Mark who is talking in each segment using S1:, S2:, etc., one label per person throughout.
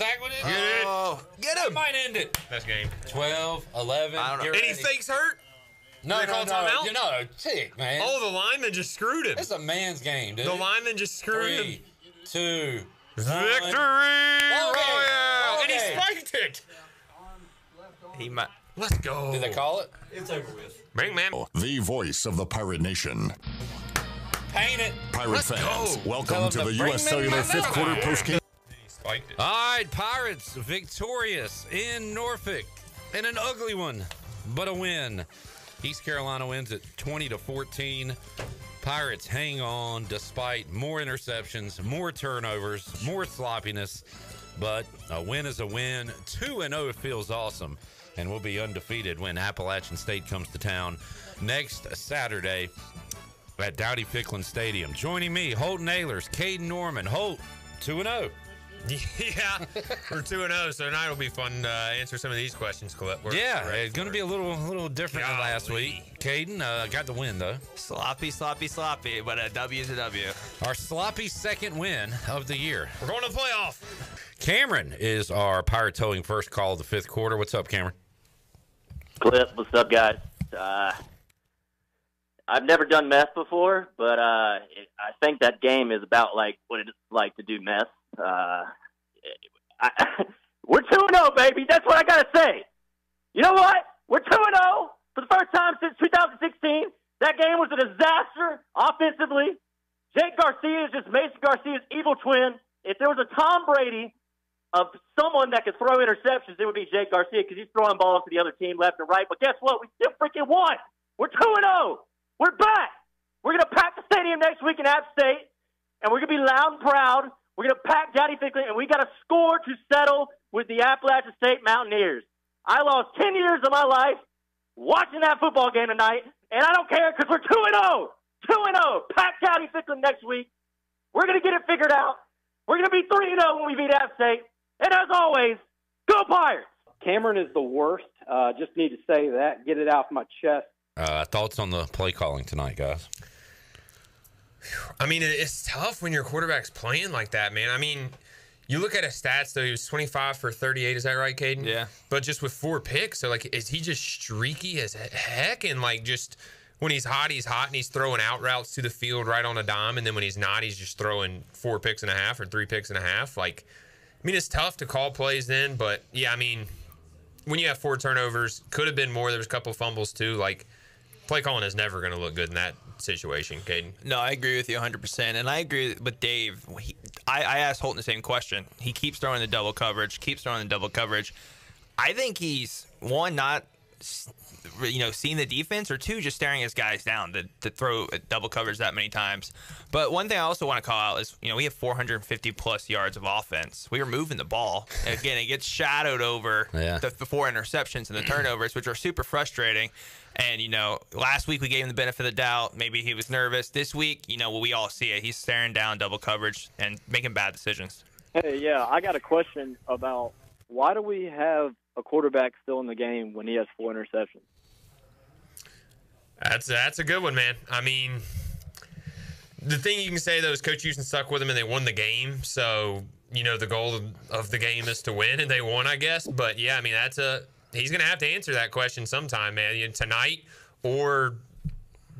S1: sack with it.
S2: Get it.
S3: Oh, get
S1: That
S3: him!
S1: might end it.
S2: Best game.
S1: 12, 11.
S3: I don't know.
S1: get
S2: And fakes hurt.
S1: No,
S2: they
S1: no,
S2: call
S1: no.
S2: timeout?
S1: You know, tick, man.
S2: Oh, the lineman just screwed him.
S1: It's a man's game, dude.
S2: The lineman just screwed him.
S1: Three, two,
S2: Victory!
S1: Oh, one.
S2: Oh, oh. And he
S1: Okay.
S2: spiked it.
S3: He might.
S2: Let's go.
S1: Did they call it?
S4: It's over with.
S2: Bring man.
S5: The voice of the Pirate Nation.
S1: Paint it.
S5: Pirate
S2: Let's
S5: fans,
S2: go.
S5: Welcome
S1: them
S5: to
S1: to
S5: the U.S. Cellular fifth quarter postgame.
S2: He spiked it.
S1: All right, Pirates victorious in Norfolk and an ugly one, but a win. East Carolina wins at 20 to 14. Pirates hang on despite more interceptions, more turnovers, more sloppiness, but a win is a win. 2 and 0 feels awesome, and we'll be undefeated when Appalachian State comes to town next Saturday at Dowdy Ficklen Stadium. Joining me, Holton Ahlers, Caden Norman. Holt, 2 and oh. 0.
S2: Yeah, we're two and zero, so tonight will be fun to uh, answer some of these questions, Clip. We're
S1: Yeah,
S2: ready
S1: it's going to be a little, a little different than last week. Caden uh, got the win though.
S3: Sloppy, sloppy, sloppy, but a W is a W.
S1: Our sloppy second win of the year.
S2: We're going to the playoff.
S1: Cameron is our pirate towing first call of the fifth quarter. What's up, Cameron?
S6: Clip, what's up, guys? Uh, I've never done meth before, but uh, it, I think that game is about like what it's like to do meth. Uh, I, we're two and zero, baby. That's what I gotta say. You know what? We're two and zero for the first time since 2016. That game was a disaster offensively. Jake Garcia is just Mason Garcia's evil twin. If there was a Tom Brady of someone that could throw interceptions, it would be Jake Garcia because he's throwing balls to the other team left and right. But guess what? We still freaking won. We're two and zero. We're back. We're gonna pack the stadium next week in App State, and we're gonna be loud and proud. We're gonna pack Dowdy Ficklen, and we got a score to settle with the Appalachian State Mountaineers. I lost ten years of my life watching that football game tonight, and I don't care because we're two and zero. Two and zero. Pack Dowdy Ficklen next week. We're gonna get it figured out. We're gonna be three and zero when we beat App State. And as always, go Pirates!
S7: Cameron is the worst. Uh, just need to say that, get it off my chest.
S1: Uh, thoughts on the play calling tonight, guys?
S2: I mean, it's tough when your quarterback's playing like that, man. I mean, you look at his stats though; he was twenty five for thirty eight. Is that right, Caden?
S3: Yeah.
S2: But just with four picks, so like, is he just streaky as heck? And like, just when he's hot, he's hot, and he's throwing out routes to the field right on a dime. And then when he's not, he's just throwing four picks and a half or three picks and a half. Like, I mean, it's tough to call plays then, but yeah, I mean, when you have four turnovers, could have been more. There was a couple fumbles too. Like, play calling is never going to look good in that situation, Caden.
S3: No, I agree with you 100%. And I agree with Dave. He, I, I asked Holton the same question. He keeps throwing the double coverage, keeps throwing the double coverage. I think he's, one, not you know, seeing the defense, or two, just staring his guys down to, to throw double coverage that many times. But one thing I also want to call out is, you know, we have 450 plus yards of offense. We were moving the ball. Again, it gets shadowed over
S1: Yeah.
S3: the, the four interceptions and the turnovers, which are super frustrating. And, you know, last week we gave him the benefit of the doubt. Maybe he was nervous. This week, you know, we all see it. He's staring down double coverage and making bad decisions.
S7: Hey, yeah, I got a question about why do we have a quarterback still in the game when he has four interceptions?
S2: That's that's a good one, man. I mean, the thing you can say though is Coach Houston stuck with him and they won the game. So you know the goal of, of the game is to win, and they won, I guess. But yeah, I mean that's a he's gonna have to answer that question sometime, man. You know, tonight or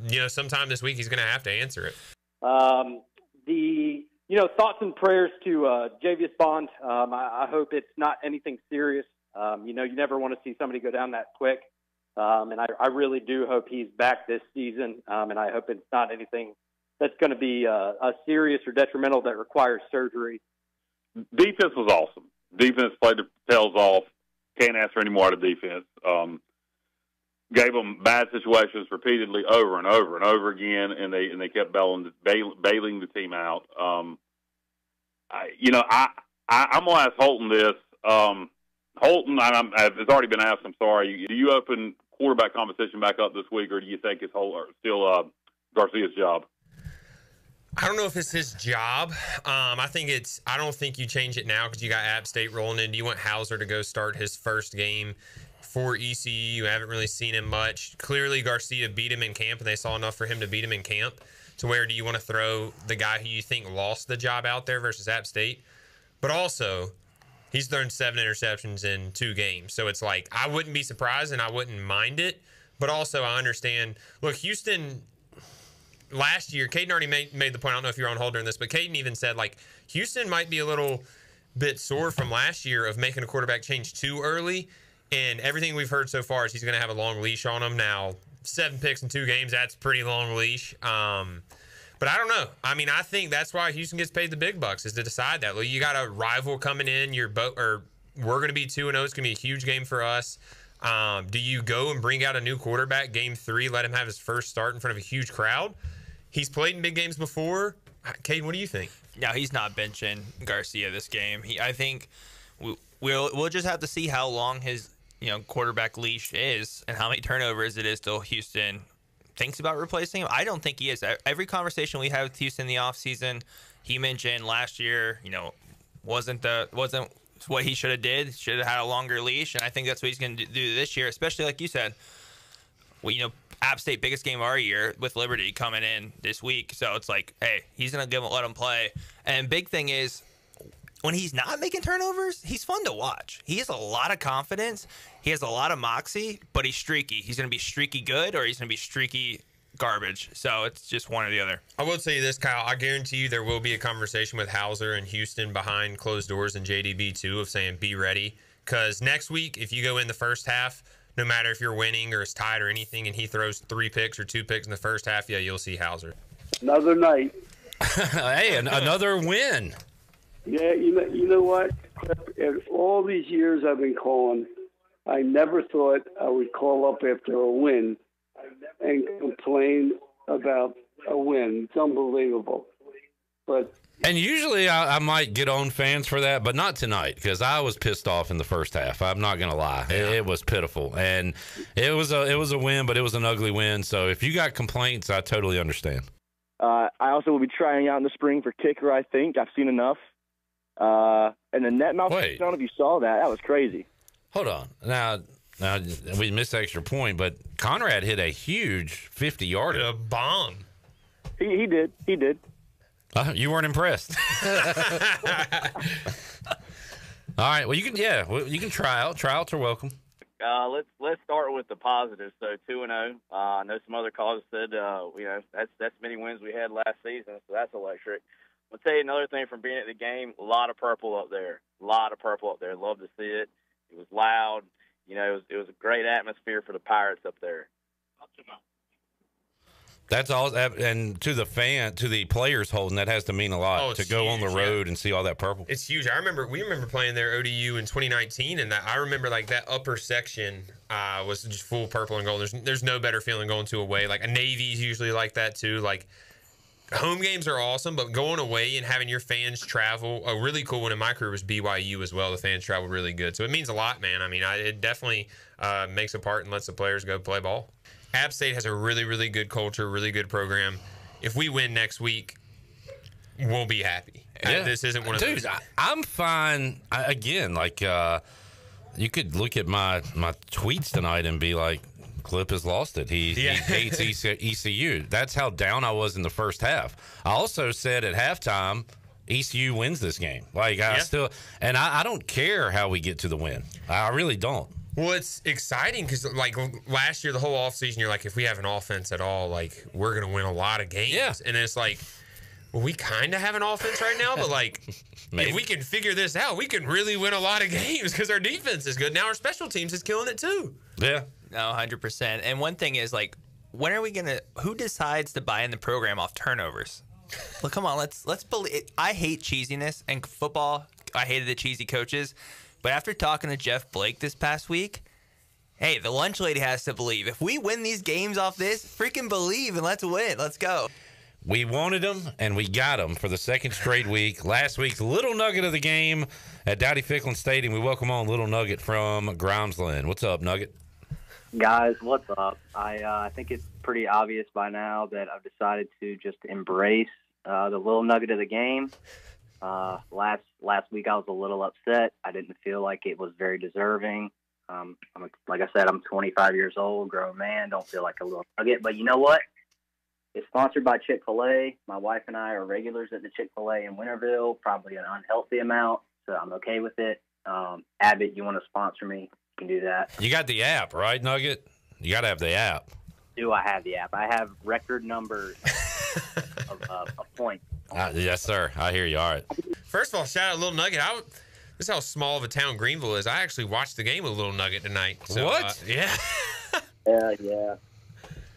S2: you know sometime this week he's gonna have to answer it.
S7: Um, the you know thoughts and prayers to uh, Javius Bond. Um, I, I hope it's not anything serious. Um, you know, you never want to see somebody go down that quick. Um, and I, I really do hope he's back this season. Um, and I hope it's not anything that's going to be uh, a serious or detrimental that requires surgery.
S8: defense was awesome. Defense played the tails off. Can't ask for any more out of defense. Um, gave them bad situations repeatedly over and over and over again, and they and they kept bailing bail, bailing the team out. Um, I, you know, I, I I'm gonna ask Holton this. Um, Holton, I, I'm, it's already been asked. I'm sorry. Do you open quarterback competition back up this week, or do you think it's whole, or still uh, Garcia's job?
S2: I don't know if it's his job. Um, I think it's. I don't think you change it now because you got App State rolling in. Do you want Houser to go start his first game for ECU? You haven't really seen him much. Clearly, Garcia beat him in camp, and they saw enough for him to beat him in camp. To where do you want to throw the guy who you think lost the job out there versus App State? But also, He's thrown seven interceptions in two games. So it's like, I wouldn't be surprised and I wouldn't mind it. But also, I understand. Look, Houston last year, Caden already made, made the point. I don't know if you're on hold during this, but Caden even said, like, Houston might be a little bit sore from last year of making a quarterback change too early. And everything we've heard so far is he's going to have a long leash on him. Now, seven picks in two games, that's pretty long leash. Um, but I don't know. I mean, I think that's why Houston gets paid the big bucks is to decide that. Well, you got a rival coming in. Your boat, or we're going to be two and zero. It's going to be a huge game for us. Um, do you go and bring out a new quarterback game three, let him have his first start in front of a huge crowd? He's played in big games before. Caden, what do you think?
S3: No, he's not benching Garcia this game. He, I think we, we'll we'll just have to see how long his you know quarterback leash is and how many turnovers it is till Houston thinks about replacing him. I don't think he is. Every conversation we had with Houston in the offseason, he mentioned last year, you know, wasn't the wasn't what he should have did. Should have had a longer leash, and I think that's what he's going to do this year. Especially like you said, well, you know, App State biggest game of our year with Liberty coming in this week. So it's like, hey, he's to give let him play. And big thing is when he's not making turnovers, he's fun to watch. He has a lot of confidence. He has a lot of moxie, but he's streaky. He's going to be streaky good or he's to be streaky garbage. So it's just one or the other.
S2: I will tell you this, Kyle. I guarantee you there will be a conversation with Houser and Houston behind closed doors and JDB too of saying be ready. Because next week, if you go in the first half, no matter if you're winning or it's tied or anything, and he throws three picks or two picks in the first half, yeah, you'll see Houser.
S4: Another night.
S1: hey, an- another win.
S4: Yeah, you know, you know what? In all these years I've been calling, I never thought I would call up after a win and complain about a win. It's unbelievable. But
S1: And usually I, I might get on fans for that, but not tonight because I was pissed off in the first half. I'm not gonna lie, it, it was pitiful, and it was a it was a win, but it was an ugly win. So if you got complaints, I totally understand.
S9: Uh, I also will be trying out in the spring for kicker. I think I've seen enough. Uh, and the net mouth.
S1: Wait.
S9: I don't know if you saw that. That was crazy.
S1: Hold on, now now we missed the extra point, but Conrad hit a huge 50 yarder.
S2: A bomb.
S9: He he did. He did.
S1: Uh, you weren't impressed. All right. Well, you can yeah, you can try out. Tryouts are welcome.
S6: Uh, let's let's start with the positives. So two and zero. Uh, I know some other callers said uh, you know that's that's many wins we had last season, so that's electric. I'll tell you another thing from being at the game. A lot of purple up there. A lot of purple up there. Love to see it. It was loud. You know, it was it was a great atmosphere for the Pirates up there.
S1: That's all, and to the fan, to the players holding, that has to mean a lot
S2: Oh,
S1: to go on the
S2: huge, yeah.
S1: road and see all that purple.
S2: It's huge. I remember we remember playing there ODU in 2019, and that I remember like that upper section uh, was just full purple and gold. There's there's no better feeling going to away. Like a Navy's usually like that too. Like home games are awesome, but going away and having your fans travel. A really cool one in my career was BYU as well. The fans travel really good, so it means a lot, man. I mean, I, it definitely uh, makes a part and lets the players go play ball. App State has a really really good culture, really good program. If we win next week, we'll be happy. Uh, this isn't one of
S1: Dude,
S2: those.
S1: I, I'm fine. I, again, like uh, you could look at my my tweets tonight and be like, Clip has lost it. He,
S2: Yeah.
S1: he hates EC, ECU. That's how down I was in the first half. I also said at halftime, ECU wins this game. Like I
S2: Yeah.
S1: still, and I, I don't care how we get to the win. I really don't.
S2: Well, it's exciting because like last year, the whole offseason, you're like, if we have an offense at all, like we're gonna win a lot of games.
S1: Yeah.
S2: And it's like, well, we kind of have an offense right now, but like, if we can figure this out, we can really win a lot of games because our defense is good. Now our special teams is killing it too.
S1: Yeah.
S3: No, hundred percent. And one thing is like, when are we gonna? Who decides to buy in the program off turnovers? Well, come on, let's let's believe. I hate cheesiness and football. I hated the cheesy coaches, but after talking to Jeff Blake this past week, hey, the lunch lady has to believe. If we win these games off this, freaking believe and let's win. Let's go.
S1: We wanted them and we got them for the second straight week. Last week's little nugget of the game at Dowdy Ficklen Stadium. We welcome on Little Nugget from Grimesland. What's up, Nugget?
S10: Guys, what's up? I uh, I think it's pretty obvious by now that I've decided to just embrace uh, the little nugget of the game. Uh, last last week I was a little upset. I didn't feel like it was very deserving. Um, I'm a, like I said, I'm 25 years old, grown man. Don't feel like a little nugget, but you know what? It's sponsored by Chick Fil A. My wife and I are regulars at the Chick Fil A in Winterville, probably an unhealthy amount, so I'm okay with it. Um, Abbott, you want to sponsor me? You can do that.
S1: You got the app, right, Nugget? You got to have the app.
S10: Do I have the app? I have record numbers of, uh, of points.
S1: Uh, yes, sir. I hear you. All right.
S2: First of all, shout out Little Nugget. I, this is how small of a town Greenville is. I actually watched the game with Little Nugget tonight. So,
S1: What?
S2: uh, yeah.
S10: Yeah, yeah.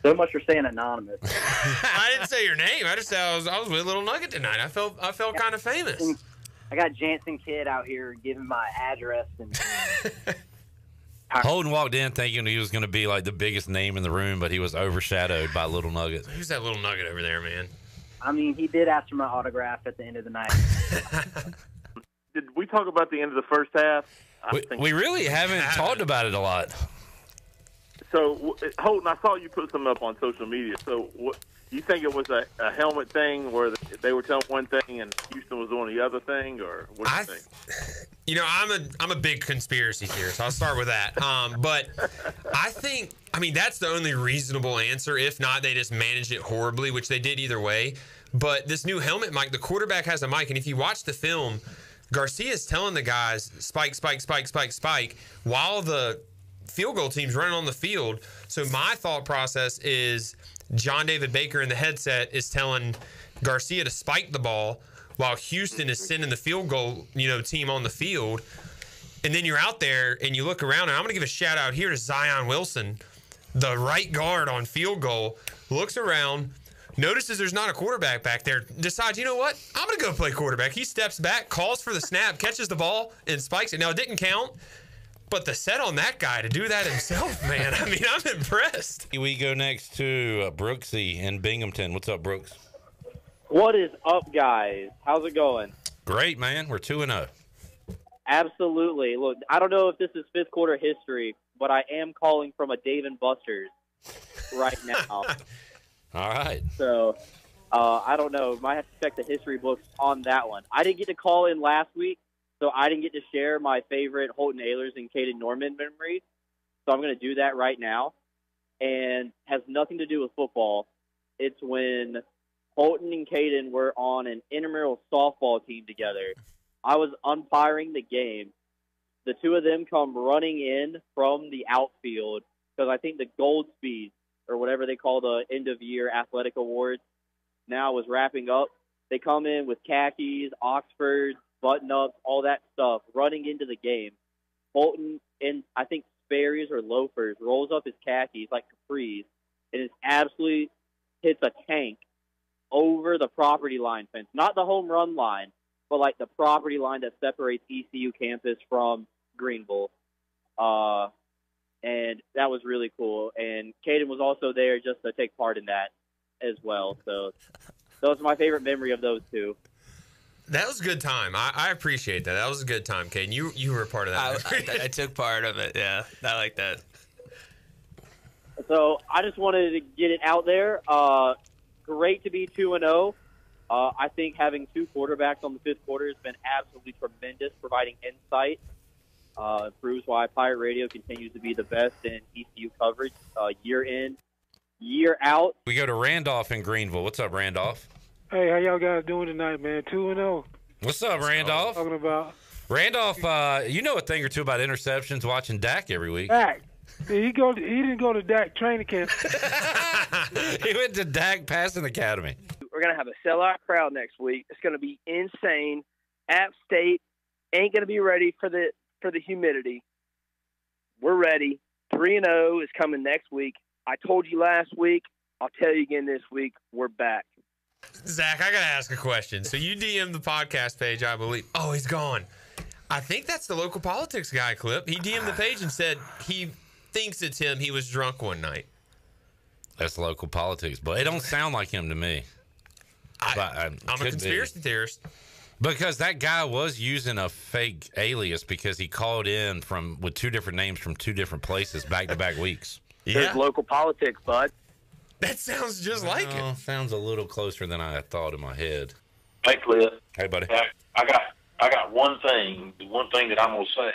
S10: So much for staying anonymous.
S2: I didn't say your name. I just said I was, I was with Little Nugget tonight. I felt I felt kind of famous.
S10: I got Jansen Kid out here giving my address and
S1: Holton walked in thinking he was going to be like the biggest name in the room, but he was overshadowed by Little Nugget.
S2: Who's that Little Nugget over there, man?
S10: I mean, he did ask for my autograph at the end of the night.
S11: Did we talk about the end of the first half? I
S1: We,
S11: think
S1: we really haven't talked about it a lot.
S11: so. w- Holton, I saw you put some up on social media. So, what you think it was a, a helmet thing where they were telling one thing and Houston was doing the other thing, or what do you
S2: I
S11: think?
S2: You know, I'm a I'm a big conspiracy theorist. so I'll start with that. Um, but I think I mean that's the only reasonable answer. If not, they just managed it horribly, which they did either way. But this new helmet mic, the quarterback has a mic, and if you watch the film, Garcia's telling the guys spike, spike, spike, spike, spike, while the field goal team's running on the field. So my thought process is John David Baker in the headset is telling Garcia to spike the ball while Houston is sending the field goal, you know, team on the field. And then you're out there and you look around and I'm going to give a shout out here to Zion Wilson, the right guard on field goal, looks around, notices there's not a quarterback back there, decides, you know what? I'm going to go play quarterback. He steps back, calls for the snap, catches the ball, and spikes it. Now, it didn't count, but the set on that guy to do that himself, man, I mean, I'm impressed.
S1: We go next to uh, Brooksy in Binghamton. What's up, Brooks?
S12: What is up, guys? How's it going?
S1: Great, man. We're 2 and oh. 0.
S12: Absolutely. Look, I don't know if this is fifth quarter history, but I am calling from a Dave and Buster's right now.
S1: All right.
S12: so uh, I don't know. Might have to check the history books on that one. I didn't get to call in last week, so I didn't get to share my favorite Holton Ahlers and Caden Norman memories. So I'm going to do that right now, and has nothing to do with football. It's when Holton and Caden were on an intramural softball team together. I was umpiring the game. The two of them come running in from the outfield because I think the Gold Speed or whatever they call the end of year athletic awards now was wrapping up. They come in with khakis, Oxfords, button ups, all that stuff, running into the game. Holton in I think Sperry's or loafers rolls up his khakis like capris and is absolutely hits a tank over the property line fence, not the home run line, but like the property line that separates ECU campus from Greenville. Uh, and that was really cool. And Caden was also there just to take part in that as well. So that was my favorite memory of those two.
S2: That was a good time. I, I appreciate that. That was a good time, Kane. You you were a part of that.
S3: I, I took part of it. Yeah, I like that.
S12: So I just wanted to get it out there. Uh, great to be two and zero. Uh, I think having two quarterbacks on the fifth quarter has been absolutely tremendous, providing insight. Uh, proves why Pirate Radio continues to be the best in ECU coverage uh, year in, year out.
S1: We go to Randolph in Greenville. What's up, Randolph?
S13: Hey, how y'all guys doing tonight, man? Two and zero.
S1: What's up, Randolph?
S13: Talking about
S1: Randolph, uh, you know a thing or two about interceptions watching Dak every week.
S13: Dak. Did he go? He didn't go to Dak training camp.
S1: he went to Dak Passing Academy.
S14: We're gonna have a sellout crowd next week. It's gonna be insane. App State ain't gonna be ready for the for the humidity. We're ready. Three and zero is coming next week. I told you last week. I'll tell you again this week. We're back.
S2: Zach, I gotta ask a question. So you DM the podcast page, I believe. Oh, he's gone. I think that's the local politics guy clip. He DM'd the page and said he thinks it's him. He was drunk one night.
S1: That's local politics, but it don't sound like him to me.
S2: I,
S1: But, um,
S2: I'm a
S1: could be.
S2: conspiracy theorist.
S1: Because that guy was using a fake alias because he called in from with two different names from two different places back to back weeks.
S14: There's local politics, bud.
S2: That sounds just like
S1: it. Sounds a little closer than I thought in my head.
S15: Hey, Cliff.
S1: Hey, buddy.
S15: I, I got I got one thing. The one thing that I'm gonna say.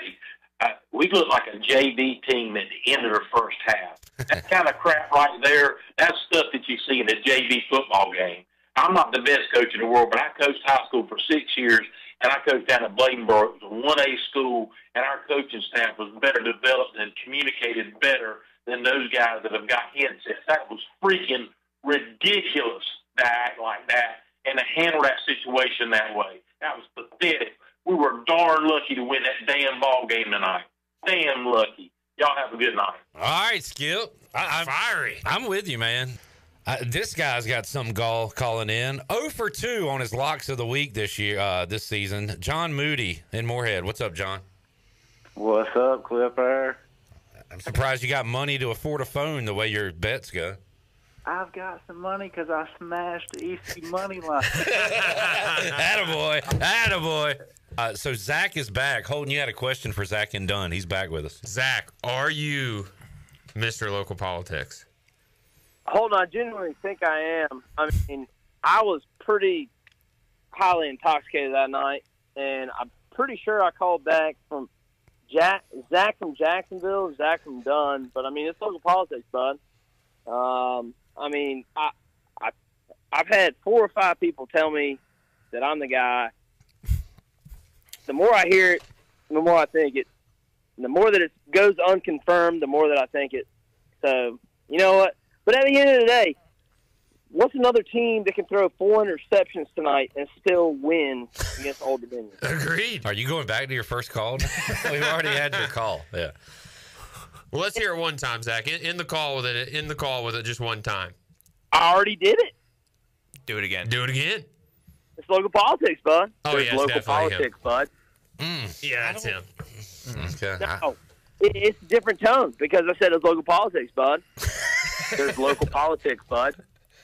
S15: I, we look like a JV team at the end of the first half. That kind of crap right there. That's stuff that you see in a JV football game. I'm not the best coach in the world, but I coached high school for six years, and I coached down at Bladenboro. It was a one A school, and our coaching staff was better developed and communicated better than those guys that have got headsets. That was freaking ridiculous to act like that and to handle that situation that way. That was pathetic. We were darn lucky to win that damn ball game tonight. Damn lucky. Y'all have a good night.
S1: All right, Skip. I, I'm
S2: fiery.
S1: I'm with you, man. Uh, this guy's got some gall calling in. 0 for 2 on his locks of the week this year, uh, this season. John Moody in Morehead. What's up, John?
S16: What's up, Clipper?
S1: I'm surprised you got money to afford a phone the way your bets go.
S16: I've got some money because I smashed the EC money line.
S1: Attaboy. Attaboy. Uh, so Zach is back. Holton, you had a question for Zach and Dunn. He's back with us.
S2: Zach, are you Mr. Local Politics?
S14: Hold on, I genuinely think I am. I mean, I was pretty highly intoxicated that night, and I'm pretty sure I called back from Jack, Zach from Jacksonville, Zach from Dunn. But I mean, it's local politics, bud. Um, I mean, I, I, I've had four or five people tell me that I'm the guy. The more I hear it, the more I think it. The more that it goes unconfirmed, the more that I think it. So you know what? But at the end of the day, what's another team that can throw four interceptions tonight and still win against Old Dominion?
S2: Agreed.
S1: Are you going back to your first call? We've already had your call. Yeah.
S2: Well, let's hear it one time, Zach. In, in the call with it. In the call with it, just one time.
S14: I already did it.
S3: Do it again.
S2: Do it again.
S14: It's local politics, bud.
S2: Oh,
S14: There's
S2: yeah, it's
S14: local
S2: definitely him.
S14: politics, bud. Mm.
S2: Yeah, that's him.
S1: Okay.
S14: No, it, it's a different tone because I said it's local politics, bud. There's local politics, bud.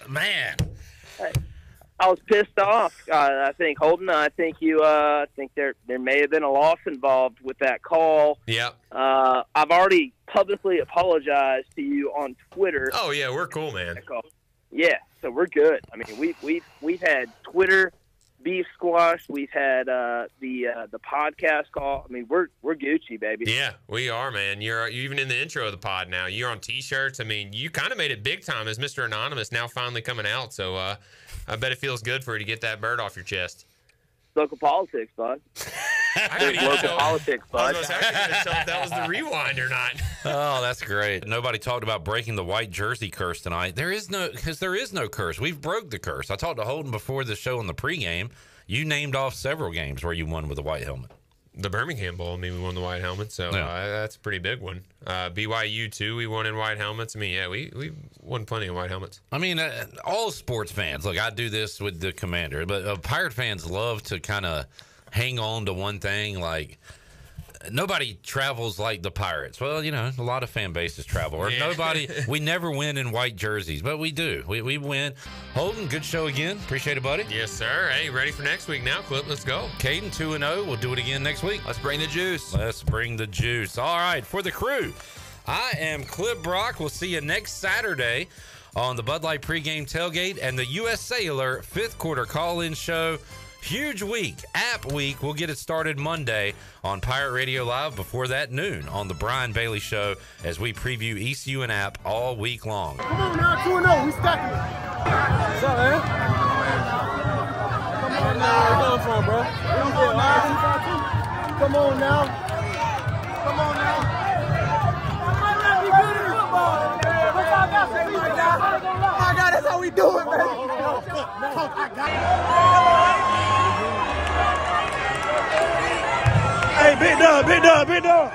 S1: Man,
S14: I was pissed off. Uh, I think Holton. I think you. Uh, I think there there may have been a loss involved with that call.
S2: Yeah.
S14: Uh, I've already publicly apologized to you on Twitter.
S2: Oh yeah, we're cool, man.
S14: Yeah, so we're good. I mean, we've we've we've had Twitter beef squash. We've had uh, the uh, the podcast call. I mean, we're we're Gucci, baby.
S2: Yeah, we are, man. You're, you're even in the intro of the pod now. You're on T-shirts. I mean, you kind of made it big time as Mr. Anonymous now finally coming out. So uh, I bet it feels good for you to get that bird off your chest.
S14: Local politics, bud. There's local politics,
S2: I
S14: bud.
S2: was I couldn't tell that was the rewind or not.
S1: Oh, that's great. Nobody talked about breaking the white jersey curse tonight. There is no because there is no curse. We've broke the curse. I talked to Holton before the show in the pregame. You named off several games where you won with a white helmet.
S2: The Birmingham Bowl, I mean, we won the white helmet, so
S1: Yeah.
S2: uh, that's a pretty big one. Uh, BYU too, we won in white helmets. I mean, yeah, we we won plenty of white helmets.
S1: I mean, uh, all sports fans. Look, I do this with the Commander, but uh, Pirate fans love to kind of hang on to one thing. Like nobody travels like the Pirates. Well, you know, a lot of fan bases travel. Or
S2: Yeah.
S1: nobody. we never win in white jerseys, but we do. We we win. Holton, good show again. Appreciate it, buddy.
S2: Yes, sir. Hey, ready for next week now, Clip? Let's go.
S1: Caden two and zero. We'll do it again next week.
S3: Let's bring the juice.
S1: Let's bring the juice. All right, for the crew, I am Clip Brock. We'll see you next Saturday on the Bud Light pregame tailgate and the U.S. Cellular fifth quarter call-in show. Huge week, app week. We'll get it started Monday on Pirate Radio Live. Before that, noon on the Brian Bailey Show as we preview ECU and app all week long.
S17: Come on now, 2 0. We stacking it. What's up, man? Come on now. Where you going from, bro? Where you going, man? Come on now. Come on now. I might not be good at football. But y'all got to my God. My God, that's how we do it, man. Big dog, big dog, big dog.